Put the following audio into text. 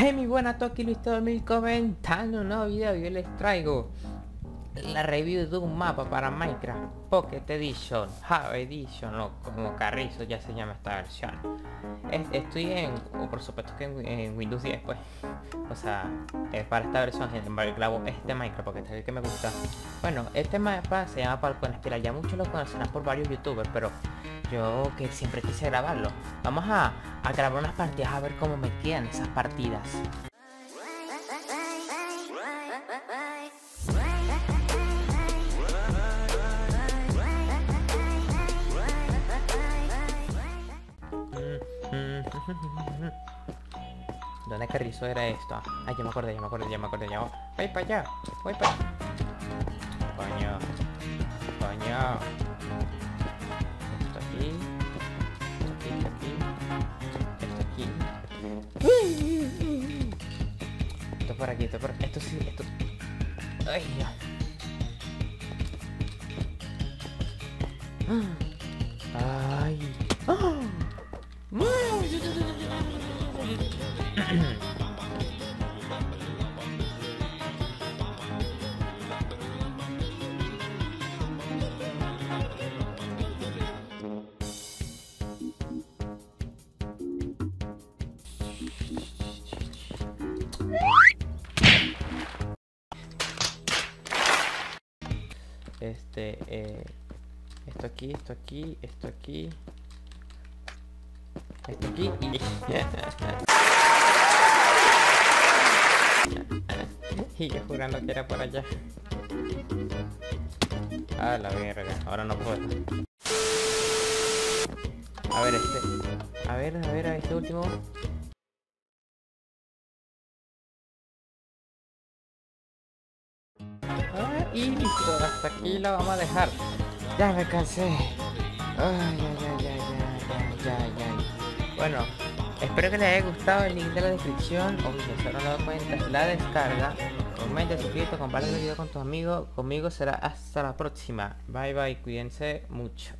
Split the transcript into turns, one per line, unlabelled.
Hey mi buena Toki Luis mil comentando un nuevo video y hoy les traigo la review de un mapa para Minecraft. Pocket Edition, Java Edition o como Carrizo ya se llama esta versión. Estoy en, o por supuesto que en, Windows 10 pues. O sea, para esta versión grabo este Minecraft porque este es el que me gusta. Bueno, este mapa se llama Palcon Espiral, ya muchos lo conocerán por varios youtubers pero yo que siempre quise grabarlo. Vamos a, a grabar unas partidas a ver cómo me quedan esas partidas ¿Dónde carrizo era esto? Ay, ya me acordé, ya me acordé, ya me acordé, ya voy para allá, voy para allá. Coño, coño. Esto aquí, esto aquí, esto aquí, esto aquí. Por aquí, esto por aquí, esto sí, esto. Ay, ya. Ay. ¡Ah! Este, eh, esto aquí, esto aquí, esto aquí, esto aquí y... y yo jurando que era por allá. A la verga, ahora no puedo. A ver este. A ver, a ver, a este último. Ah, y listo, hasta aquí la vamos a dejar. Ya me cansé. Ay, ay, ay, ay, ay, ay, ay. Bueno, espero que les haya gustado el link de la descripción. O si se no dado cuenta, la descarga. Comenta, suscríbete, comparte el video con tus amigos. Conmigo será hasta la próxima. Bye bye, cuídense mucho.